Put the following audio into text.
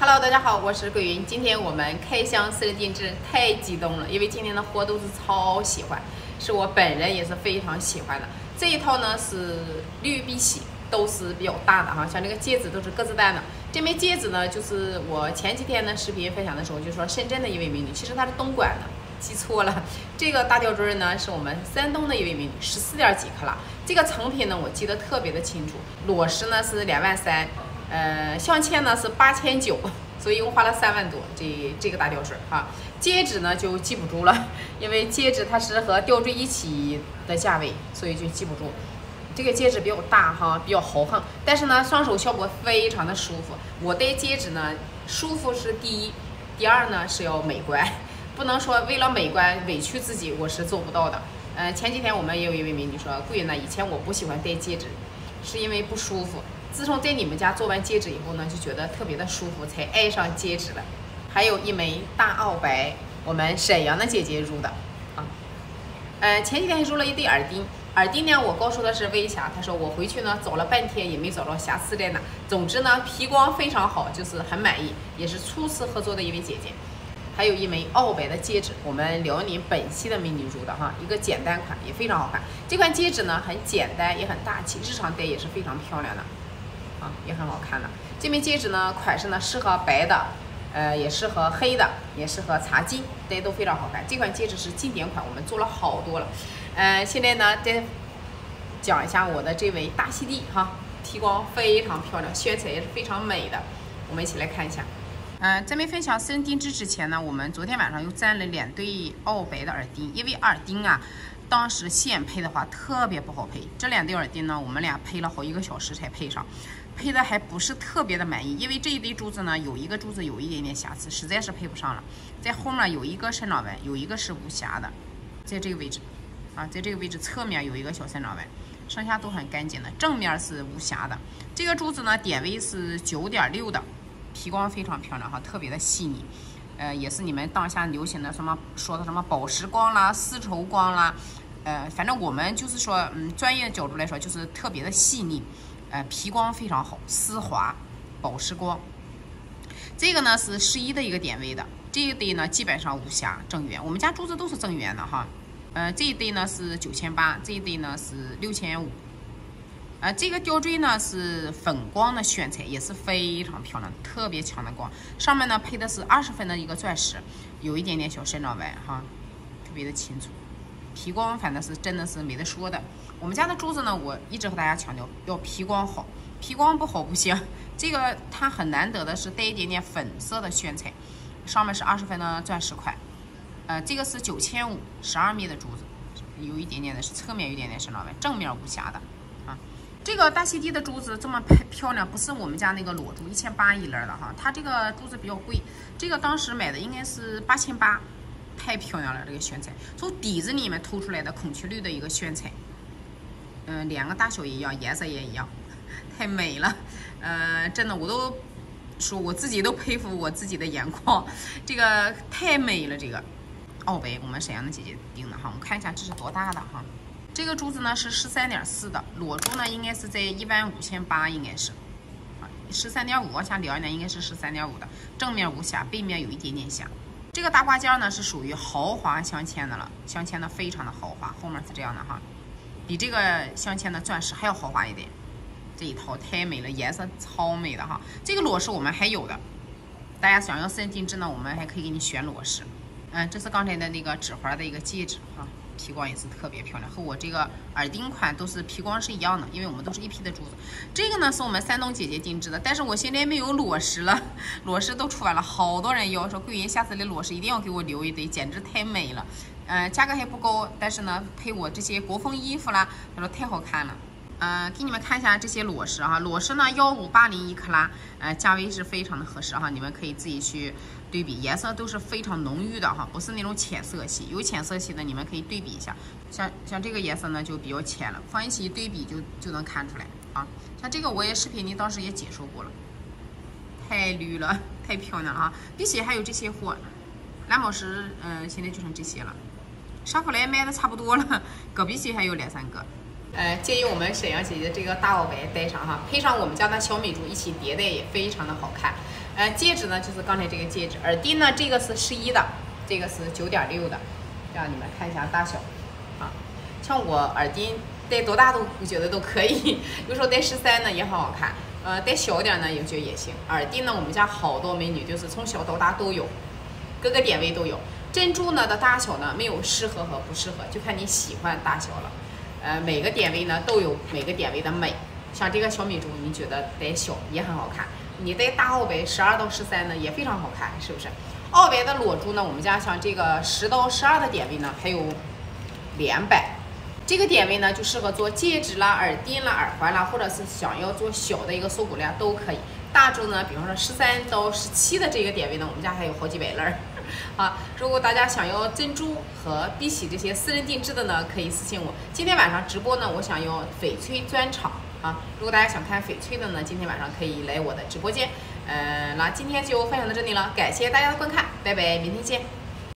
Hello，大家好，我是桂云。今天我们开箱私人定制，太激动了，因为今天的货都是超喜欢，是我本人也是非常喜欢的。这一套呢是绿碧玺，都是比较大的哈，像这个戒指都是鸽子蛋的。这枚戒指呢，就是我前几天呢视频分享的时候就说深圳的一位美女，其实她是东莞的，记错了。这个大吊坠呢是我们山东的一位美女，十四点几克拉。这个成品呢我记得特别的清楚，裸石呢是两万三。呃，镶嵌呢是八千九，所以一共花了三万多。这这个大吊坠哈，戒指呢就记不住了，因为戒指它是和吊坠一起的价位，所以就记不住。这个戒指比较大哈，比较豪横，但是呢，双手效果非常的舒服。我戴戒指呢，舒服是第一，第二呢是要美观，不能说为了美观委屈自己，我是做不到的。呃，前几天我们也有一位美女说，贵呢，以前我不喜欢戴戒指，是因为不舒服。自从在你们家做完戒指以后呢，就觉得特别的舒服，才爱上戒指了。还有一枚大澳白，我们沈阳的姐姐入的啊。呃，前几天还入了一对耳钉，耳钉呢，我告诉的是微瑕，她说我回去呢找了半天也没找着瑕疵在哪。总之呢，皮光非常好，就是很满意，也是初次合作的一位姐姐。还有一枚澳白的戒指，我们辽宁本溪的美女入的哈，一个简单款也非常好看。这款戒指呢很简单也很大气，日常戴也是非常漂亮的。也很好看的。这枚戒指呢，款式呢适合白的，呃，也适合黑的，也适合茶金，这都非常好看。这款戒指是经典款，我们做了好多了。呃，现在呢，再讲一下我的这位大溪地哈，提光非常漂亮，选起来也是非常美的。我们一起来看一下。嗯，在没分享私人定制之前呢，我们昨天晚上又粘了两对澳白的耳钉，因为耳钉啊。当时现配的话特别不好配，这两对耳钉呢，我们俩配了好一个小时才配上，配的还不是特别的满意，因为这一对珠子呢，有一个珠子有一点点瑕疵，实在是配不上了。在后面有一个生长纹，有一个是无瑕的，在这个位置，啊，在这个位置侧面有一个小生长纹，剩下都很干净的，正面是无瑕的。这个珠子呢，点位是九点六的，皮光非常漂亮哈，特别的细腻。呃，也是你们当下流行的什么说的什么宝石光啦、丝绸光啦，呃，反正我们就是说，嗯，专业角度来说，就是特别的细腻，呃，皮光非常好，丝滑，宝石光。这个呢是十一的一个点位的，这一对呢基本上无瑕正圆，我们家珠子都是正圆的哈。呃，这一对呢是九千八，这一对呢是六千五。呃，这个吊坠呢是粉光的炫彩，也是非常漂亮，特别强的光。上面呢配的是二十分的一个钻石，有一点点小生长纹哈，特别的清楚。皮光反正是真的是没得说的。我们家的珠子呢，我一直和大家强调要皮光好，皮光不好不行。这个它很难得的是带一点点粉色的炫彩，上面是二十分的钻石块。呃，这个是九千五，十二米的珠子，有一点点的是侧面有一点点生长纹，正面无瑕的。这个大溪地的珠子这么漂亮，不是我们家那个裸珠，一千八一粒的哈。它这个珠子比较贵，这个当时买的应该是八千八，太漂亮了，这个炫彩，从底子里面透出来的孔雀绿的一个炫彩，嗯，两个大小一样，颜色也一样，太美了，呃，真的我都说我自己都佩服我自己的眼光，这个太美了，这个澳白，我们沈阳的姐姐订的哈，我们看一下这是多大的哈。这个珠子呢是十三点四的裸珠呢，应该是在一万五千八，应该是啊，十三点五往下聊一点，应该是十三点五的，正面无瑕，背面有一点点瑕。这个大挂件呢是属于豪华镶嵌的了，镶嵌的非常的豪华，后面是这样的哈，比这个镶嵌的钻石还要豪华一点。这一套太美了，颜色超美的哈。这个裸饰我们还有的，大家想要私人定制呢，我们还可以给你选裸饰。嗯，这是刚才的那个指环的一个戒指哈。皮光也是特别漂亮，和我这个耳钉款都是皮光是一样的，因为我们都是一批的珠子。这个呢是我们山东姐姐定制的，但是我现在没有裸石了，裸石都出完了，好多人要说桂云下次的裸石一定要给我留一对，简直太美了。嗯，价格还不高，但是呢配我这些国风衣服啦，他说太好看了。嗯，给你们看一下这些裸石哈，裸石呢幺五八零一克拉，呃，价位是非常的合适哈，你们可以自己去对比，颜色都是非常浓郁的哈，不是那种浅色系，有浅色系的你们可以对比一下，像像这个颜色呢就比较浅了，放一起一对比就就能看出来啊，像这个我也视频里当时也解说过了，太绿了，太漂亮了啊，碧玺还有这些货，蓝宝石嗯现在就剩这些了，沙弗莱卖的差不多了，戈碧玺还有两三个。呃，建议我们沈阳姐姐这个大澳白戴上哈，配上我们家的小美珠一起叠戴也非常的好看。呃，戒指呢就是刚才这个戒指，耳钉呢这个是十一的，这个是九点六的，让你们看一下大小啊。像我耳钉戴多大都我觉得都可以，有时候戴十三呢也很好看，呃，戴小点呢也觉得也行。耳钉呢我们家好多美女就是从小到大都有，各个点位都有。珍珠呢的大小呢没有适合和不适合，就看你喜欢大小了。呃，每个点位呢都有每个点位的美。像这个小米珠，你觉得戴小也很好看。你戴大澳白十二到十三呢也非常好看，是不是？澳白的裸珠呢，我们家像这个十到十二的点位呢，还有两百。这个点位呢就适合做戒指啦、耳钉啦、耳环啦，或者是想要做小的一个锁骨链都可以。大珠呢，比方说十三到十七的这个点位呢，我们家还有好几百粒儿。啊，如果大家想要珍珠和碧玺这些私人定制的呢，可以私信我。今天晚上直播呢，我想用翡翠专场啊。如果大家想看翡翠的呢，今天晚上可以来我的直播间。呃，那今天就分享到这里了，感谢大家的观看，拜拜，明天见。